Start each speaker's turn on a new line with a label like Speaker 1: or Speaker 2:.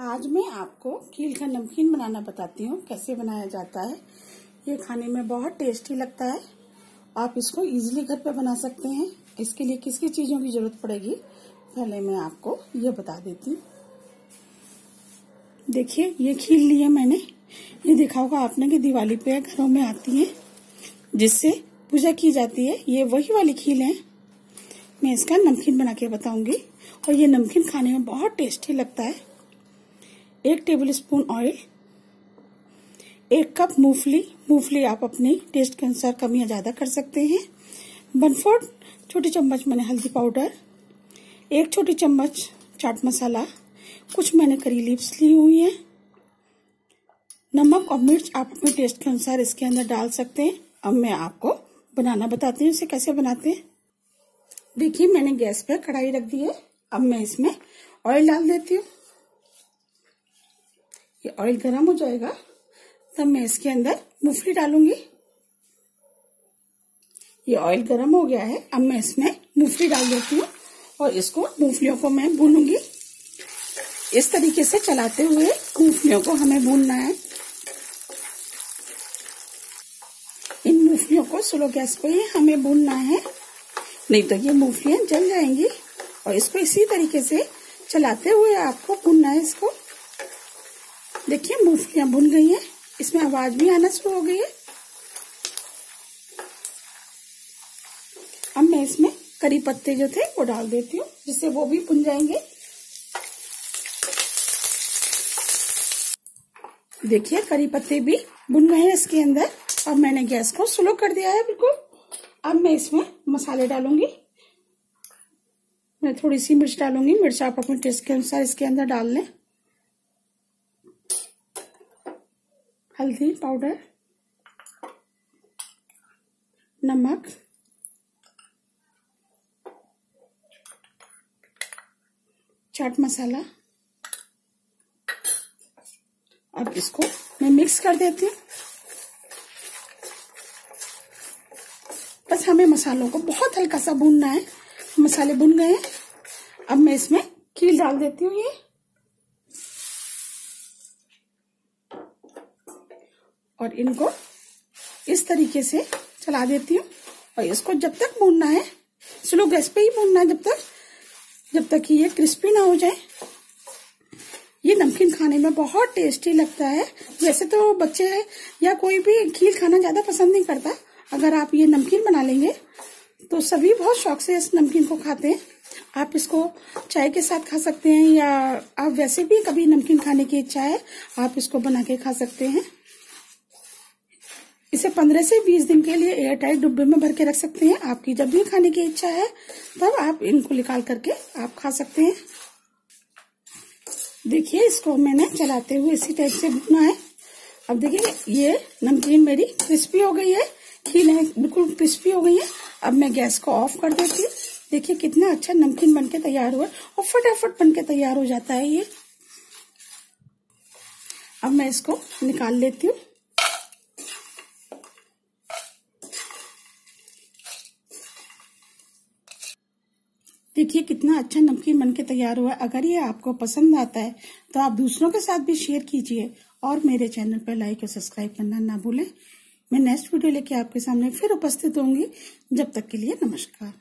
Speaker 1: आज मैं आपको खील का नमकीन बनाना बताती हूँ, कैसे बनाया जाता है। ये खाने में बहुत टेस्टी लगता है। आप इसको इजीली घर पे बना सकते हैं। इसके लिए किस किस चीज़ों की ज़रूरत पड़ेगी, पहले मैं आपको ये बता देती हूँ। देखिए, ये खील ली है मैंने। ये देखा होगा आपने कि दिवाली पे घरों में आती है, जिससे पूजा की जाती है। ये वही वाली खील है। मैं इसका नमकीन बना के बताऊँगी। और ये नमकीन खाने में बहुत टेस्टी लगता है। एक टेबल स्पून ऑयल एक कप मूंगफली। मूंगफली आप अपने टेस्ट के अनुसार कम या ज़्यादा कर सकते हैं। वन फोर्थ छोटी चम्मच मैंने हल्दी पाउडर एक छोटी चम्मच चाट मसाला, कुछ मैंने करी लीव्स ली हुई है। नमक और मिर्च आप अपने टेस्ट के अनुसार इसके अंदर डाल सकते हैं। अब मैं आपको बनाना बताती हूँ, इसे कैसे बनाते हैं। देखिए, मैंने गैस पर कढ़ाई रख दी है। अब मैं इसमें ऑयल डाल देती हूँ। ये ऑयल गर्म हो जाएगा। तब मैं इसके अंदर मूंगफली डालूँगी। ये ऑयल गर्म हो गया है। अब मैं इसमें मूंगफली डाल देती हूँ और इसको मूंगफलियों को मैं भूनूँगी। इस तरीके से चलाते हुए मूंगफलियों को हमें भूनना है। इन मूंगफलियों को स्लो गैस पे ही हमें भूनना है। नहीं तो ये मूंगफलियाँ जल जाएँगी। और इसको इसी तरीके से चलाते हुए आपको भूनना है इसको। देखिए मूंगफलियाँ भुन गई हैं? इसमें आवाज़ भी आना शुरू हो गई है। अब मैं इसमें करी पत्ते जो थे, वो डाल देती हूँ, जिससे वो भी भुन जाएँगे। देखिए, करी पत्ते भी भुन गए हैं इसके अंदर। अब मैंने गैस को स्लो कर दिया है, बिल्कुल। अब मैं इसमें मसाले डालूँगी। मैं थोड़ी सी मिर्च डालूँगी। मिर्च आप अपने टेस्ट के अनुसार इसके अंदर डाल लें। हल्दी पाउडर, नमक, चाट मसाला। अब इसको मैं मिक्स कर देती हूँ। बस हमें मसालों को बहुत हल्का सा भूनना है। मसाले भुन गए हैं। अब मैं इसमें खील डाल देती हूँ ये। और इनको इस तरीके से चला देती हूँ। और इसको जब तक भूनना है, स्लो गैस पे ही भूनना है जब तक जब तक कि ये क्रिस्पी ना हो जाए। ये नमकीन खाने में बहुत टेस्टी लगता है। वैसे तो बच्चे या कोई भी खीर खाना ज़्यादा पसंद नहीं करता। अगर आप ये नमकीन बना लेंगे तो सभी बहुत शौक से इस नमकीन को खाते हैं। आप इसको चाय के साथ खा सकते हैं या आप वैसे भी कभी नमकीन खाने की इच्छा है, आप इसको बना के खा सकते हैं। इसे 15 से 20 दिन के लिए एयर टाइट डिब्बे में भर के रख सकते हैं। आपकी जब भी खाने की इच्छा है, तब आप इनको निकाल करके आप खा सकते हैं। देखिए, इसको मैंने चलाते हुए इसी टाइप से भुना है। अब देखिए, ये नमकीन मेरी क्रिस्पी हो गई है। खील है, बिल्कुल क्रिस्पी हो गई है। अब मैं गैस को ऑफ़ कर देती हूँ। देखिए, कितना अच्छा नमकीन बनके तैयार हुआ और फटाफट बनके तैयार हो जाता है ये। अब मैं इसको निकाल लेती हूँ। देखिए कितना अच्छा नमकीन बनके तैयार हुआ है। अगर ये आपको पसंद आता है तो आप दूसरों के साथ भी शेयर कीजिए और मेरे चैनल पर लाइक और सब्सक्राइब करना ना भूलें। मैं नेक्स्ट वीडियो लेके आपके सामने फिर उपस्थित होंगी। जब तक के लिए नमस्कार।